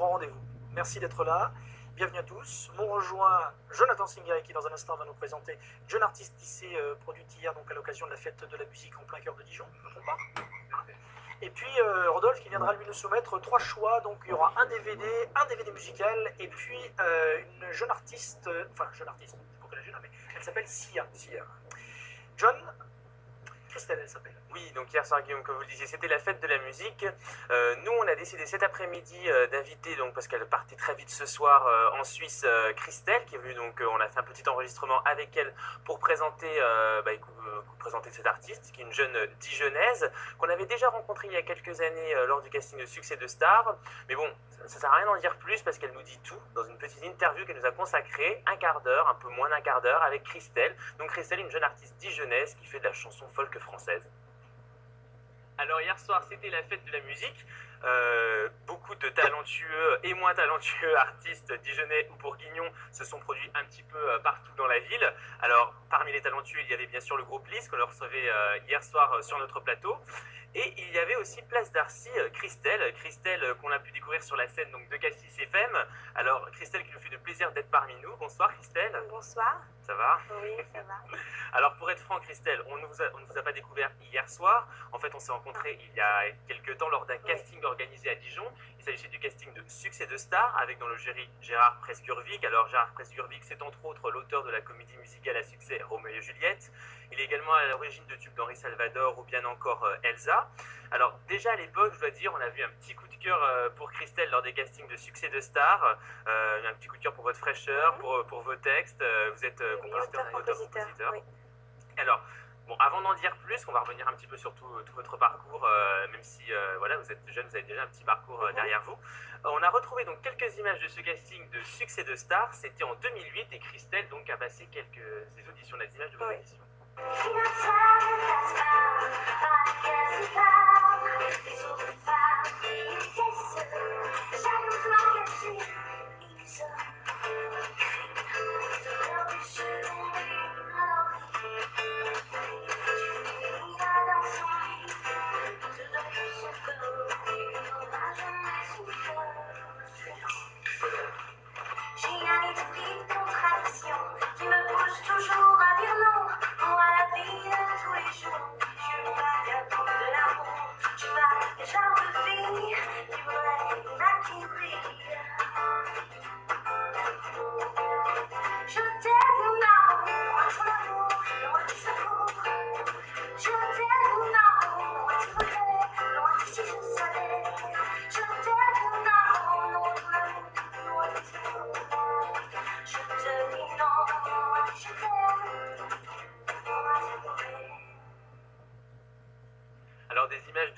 grand rendez-vous. Merci d'être là. Bienvenue à tous. Mon rejoint Jonathan Singer qui dans un instant va nous présenter Jeune artiste lycée euh, produit hier donc à l'occasion de la fête de la musique en plein cœur de Dijon. Et puis euh, Rodolphe qui viendra lui nous soumettre trois choix. Donc il y aura un DVD, un DVD musical et puis euh, une jeune artiste, euh, enfin jeune artiste, je sais pas a, mais elle s'appelle Sia. Sia. John, Christelle elle s'appelle. Oui, donc hier soir, Guillaume, comme vous le disiez, c'était la fête de la musique. Euh, nous, on a décidé cet après-midi euh, d'inviter, donc parce qu'elle partait très vite ce soir euh, en Suisse, Christelle, qui est venue. Donc, on a fait un petit enregistrement avec elle pour présenter, bah, présenter cet artiste, qui est une jeune dijonnaise qu'on avait déjà rencontrée il y a quelques années lors du casting de succès de Star. Mais bon, ça, ça sert à rien d'en dire plus parce qu'elle nous dit tout dans une petite interview qu'elle nous a consacrée, un quart d'heure, un peu moins d'un quart d'heure, avec Christelle. Donc, Christelle, une jeune artiste dijonnaise qui fait de la chanson folk française. Alors hier soir, c'était la fête de la musique. Euh, beaucoup de talentueux et moins talentueux artistes dijonnais ou bourguignons se sont produits un petit peu euh, partout dans la ville. Alors parmi les talentueux, il y avait bien sûr le groupe Lys qu'on recevait euh, hier soir sur notre plateau. Et il y avait aussi Place d'Arcy, Christelle, Christelle qu'on a pu découvrir sur la scène donc, de Cassis FM. Alors Christelle qui nous fait le plaisir d'être parmi nous. Bonsoir Christelle, Bonsoir, ça va oui, ça va. alors pour être franc, Christelle, on ne vous, a- on ne vous a pas découvert hier soir. En fait, on s'est rencontrés il y a quelques temps lors d'un casting organisé à Dijon. Il s'agissait du casting de Succès de Stars avec dans le jury Gérard Presburvic. Alors Gérard Presburvic, c'est entre autres l'auteur de la comédie musicale à succès Roméo et Juliette. Il est également à l'origine de tubes d'Henri Salvador ou bien encore euh, Elsa. Alors déjà à l'époque, je dois dire, on a vu un petit coup de cœur euh, pour Christelle lors des castings de Succès de Stars. Euh, un petit coup de cœur pour votre fraîcheur, pour, pour vos textes. Euh, Vous êtes Oui, compositeur, oui. Alors, bon, avant d'en dire plus, on va revenir un petit peu sur tout, tout votre parcours, euh, même si euh, voilà, vous êtes jeune, vous avez déjà un petit parcours euh, Mhm. derrière vous. On a retrouvé donc quelques images de ce casting de succès de stars. C'était en 2008 et Christelle donc a passé quelques des auditions, des images de vos Oui. auditions.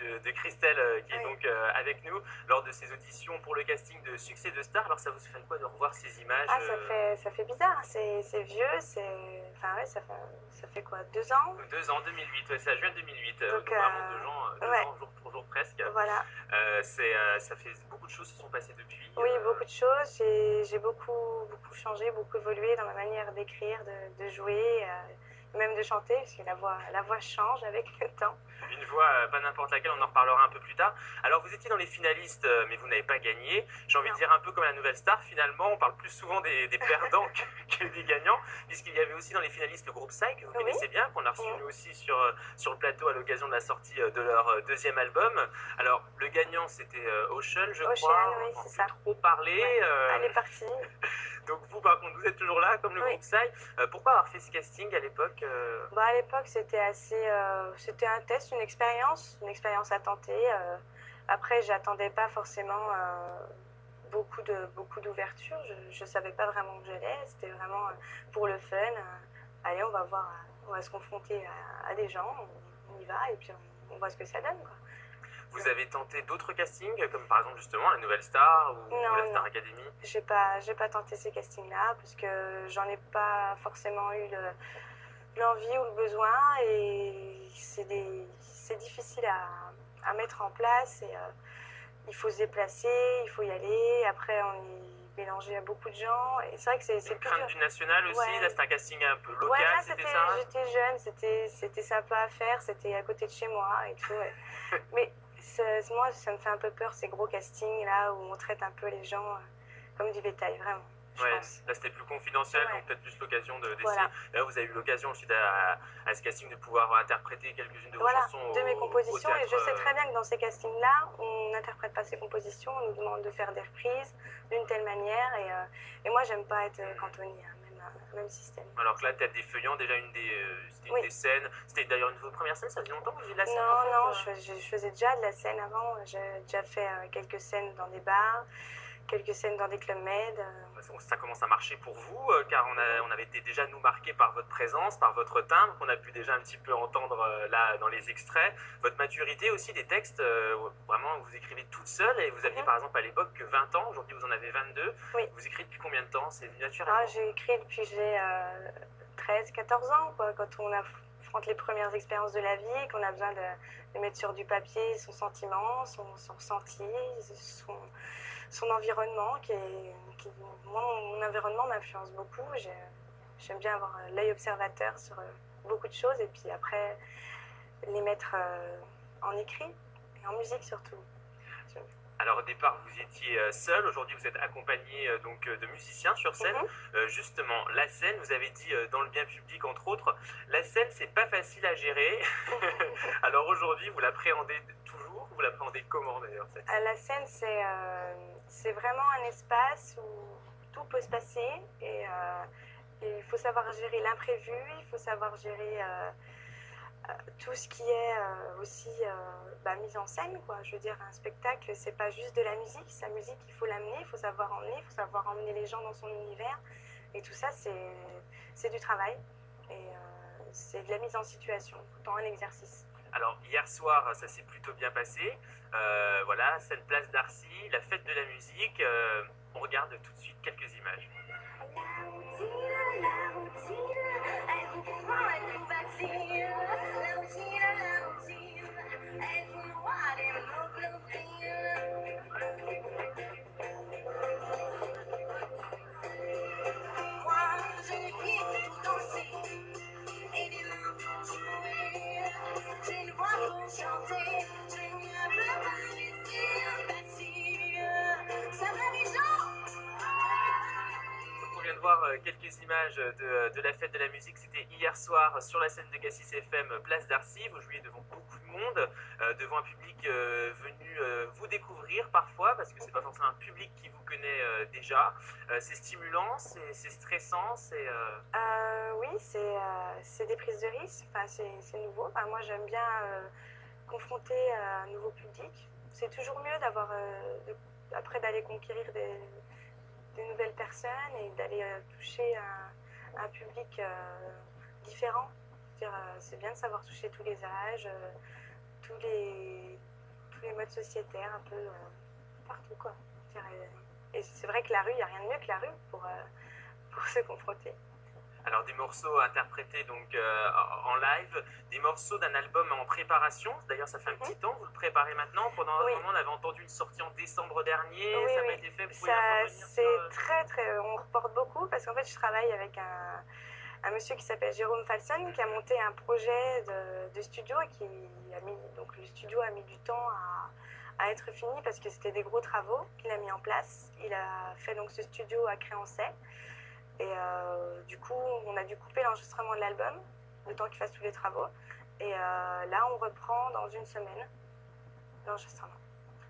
De, de Christelle euh, qui est donc euh, avec nous lors de ses auditions pour le casting de succès de stars. Alors ça vous fait quoi de revoir ces images Ah, ça euh, fait, ça fait bizarre, c'est c'est vieux, c'est. Enfin, ouais, ça fait, ça fait quoi Deux ans? Deux ans, 2008, ouais, c'est à juin 2008, euh, Donc, donc, vraiment deux ans, deux ouais. ans jour pour jour presque. Voilà. Euh, c'est, euh, ça fait beaucoup de choses se sont passées depuis. Oui, euh, beaucoup de choses. J'ai j'ai beaucoup, beaucoup changé, beaucoup évolué dans ma manière d'écrire, de, de jouer, même de chanter, parce que la voix, la voix change avec le temps. Une voix, euh, pas n'importe laquelle, on en reparlera un peu plus tard. Alors vous étiez dans les finalistes, euh, mais vous n'avez pas gagné. J'ai envie de dire un peu comme la nouvelle star, finalement, on parle plus souvent des, des perdants que, que des gagnants, puisqu'il y avait aussi dans les finalistes le groupe Psy, que vous Oui. connaissez bien, qu'on a reçu Oui. nous aussi sur, euh, sur le plateau à l'occasion de la sortie de leur deuxième album. Alors le gagnant c'était Ocean, je Ocean, crois. oui, on en c'est peut ça. trop parler. Ouais. euh, Elle est partie. donc vous par contre vous êtes toujours là comme le Oui. groupe Psy. Euh, pourquoi avoir fait ce casting à l'époque euh, Bah, à l'époque, c'était assez. euh, c'était un test, une expérience, une expérience à tenter. après, j'attendais pas forcément beaucoup de beaucoup d'ouverture. Je ne savais pas vraiment où j'allais. C'était vraiment pour le fun. allez, on va voir, on va se confronter à, à des gens, on, on y va et puis on, on voit ce que ça donne. Quoi. Vous avez tenté d'autres castings, comme par exemple justement la Nouvelle Star ou, Non, ou la Non. Academy J'ai pas, j'ai pas tenté ces castings-là parce que j'en ai pas forcément eu le- l'envie ou le besoin et c'est difficile à, à mettre en place et euh, il faut se déplacer, il faut y aller. Après, on est mélangé à beaucoup de gens et c'est vrai que c'est, c'est Une plus crainte dur. du national aussi, Ouais. là c'est un casting un peu local, Ouais, c'était ça? j'étais jeune, c'était, c'était sympa à faire, c'était à côté de chez moi et tout. ouais. Mais moi, ça me fait un peu peur ces gros castings là où on traite un peu les gens euh, comme du bétail, vraiment. Je Ouais, pense. là c'était plus confidentiel, Ouais. donc peut-être plus l'occasion de d'essayer. Voilà. Là, vous avez eu l'occasion suite à, à ce casting de pouvoir interpréter quelques-unes de vos Voilà, chansons. de mes au- au compositions. Et je sais euh, très bien que dans ces castings-là, on n'interprète pas ces compositions, on nous demande de faire des reprises d'une telle manière. Et, euh, et moi, j'aime pas être cantonnée à même, système. Alors que là, Tête des Feuillants, déjà une des, euh, c'était une Oui. des scènes. C'était d'ailleurs une de vos premières scènes, ça faisait longtemps que vous faisiez de la scène Non, en fait, non, euh je, je faisais déjà de la scène avant. J'ai déjà fait euh, quelques scènes dans des bars, quelques scènes dans des clubs med. euh, Ça- commence à marcher pour vous, euh, car on, a, on avait été déjà nous marqués par votre présence, par votre timbre, qu'on a pu déjà un petit peu entendre euh, là dans les extraits. Votre maturité aussi des textes, vraiment vous écrivez toute seule et vous aviez Mhm. par exemple à l'époque que 20 ans, aujourd'hui vous en avez 22. Oui. Vous écrivez depuis combien de temps? C'est naturellement Ah, j'ai écrit depuis j'ai euh, 13, 14 ans, quoi, quand on affronte les premières expériences de la vie, qu'on a besoin de, de mettre sur du papier son sentiment, son, son ressenti, son, son environnement. Qui est, qui- moi, mon, environnement m'influence beaucoup. J'ai- J'aime bien avoir euh, l'œil observateur sur euh, beaucoup de choses et puis après les mettre euh, en écrit et en musique surtout. Alors au départ vous étiez seul, aujourd'hui vous êtes accompagné donc de musiciens sur scène. Mhm. Euh, justement, la scène, vous avez dit dans le bien public entre autres, la scène c'est pas facile à gérer. Alors aujourd'hui vous l'appréhendez toujours, vous l'appréhendez comment d'ailleurs À la scène, c'est euh, c'est vraiment un espace où tout peut se passer et, euh, il faut savoir gérer l'imprévu, il faut savoir gérer euh, euh, tout ce qui est euh, aussi euh, bah, mise en scène. Je veux dire, un spectacle, c'est pas juste de la musique. Sa musique, il faut l'amener, il faut savoir emmener, il faut savoir emmener les gens dans son univers. Et tout ça, c'est du travail et euh, c'est de la mise en situation, tout le temps un exercice. Alors hier soir, ça s'est plutôt bien passé. Euh, voilà, cette place d'Arcy, la fête de la musique. Euh, on regarde tout de suite quelques images. De voir euh, quelques images de, de la fête de la musique. C'était hier soir sur la scène de Cassis FM, place d'Arcy. Vous jouiez devant beaucoup de monde, euh, devant un public euh, venu vous découvrir parfois, parce que c'est pas forcément un public qui vous connaît déjà. C'est stimulant, c'est stressant, c'est. oui, c'est des prises de risque, enfin, c'est nouveau. Moi, j'aime bien confronter un nouveau public. C'est toujours mieux d'avoir, après d'aller conquérir des, des nouvelles personnes et d'aller euh, toucher un, public euh, différent. Euh, C'est bien de savoir toucher tous les âges, tous les, tous les modes sociétaires, un peu partout. Quoi. Et c'est vrai que la rue, il n'y a rien de mieux que la rue pour, pour se confronter. Alors des morceaux interprétés donc euh, en live, des morceaux d'un album en préparation. D'ailleurs, ça fait un Mhm. petit temps, vous le préparez maintenant. Pendant un Oui. moment, on avait entendu une sortie en décembre dernier. Oui, ça oui. été fait. Vous c'est sur, euh, très, très. On reporte beaucoup parce qu'en fait, je travaille avec un, un monsieur qui s'appelle Jérôme Falson qui a monté un projet de, de studio et qui a mis. Donc, le studio a mis du temps à, à être fini parce que c'était des gros travaux qu'il a mis en place. Il a fait donc ce studio à Créancet. Et euh, du coup, on a dû couper l'enregistrement de l'album, le temps qu'il fasse tous les travaux. Et euh, là, on reprend dans une semaine l'enregistrement.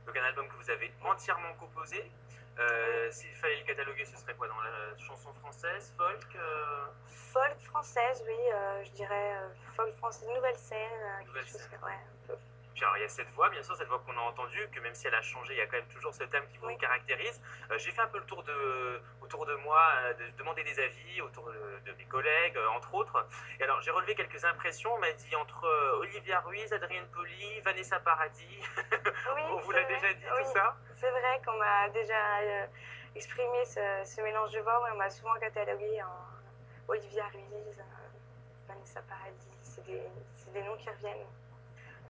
Donc un album que vous avez entièrement composé. Euh, S'il fallait le cataloguer, ce serait quoi dans la chanson française, folk euh, Folk française, oui, euh, je dirais folk française, nouvelle scène, Nouvelle quelque chose scène. que- ouais, un peu. Puis alors il y a cette voix, bien sûr, cette voix qu'on a entendue, que même si elle a changé, il y a quand même toujours ce thème qui vous Oui. caractérise. Euh, J'ai fait un peu le tour de, autour de moi, euh, de demander des avis autour de, de mes collègues, euh, entre autres. Et alors j'ai relevé quelques impressions. On m'a dit entre euh, Olivia Ruiz, Adrienne Poli, Vanessa Paradis. Oui, On vous l'a déjà dit Oui, tout ça C'est vrai qu'on m'a déjà exprimé ce, ce mélange de voix, on m'a souvent catalogué en Olivia Ruiz, Vanessa Paradis, c'est des, c'est des noms qui reviennent.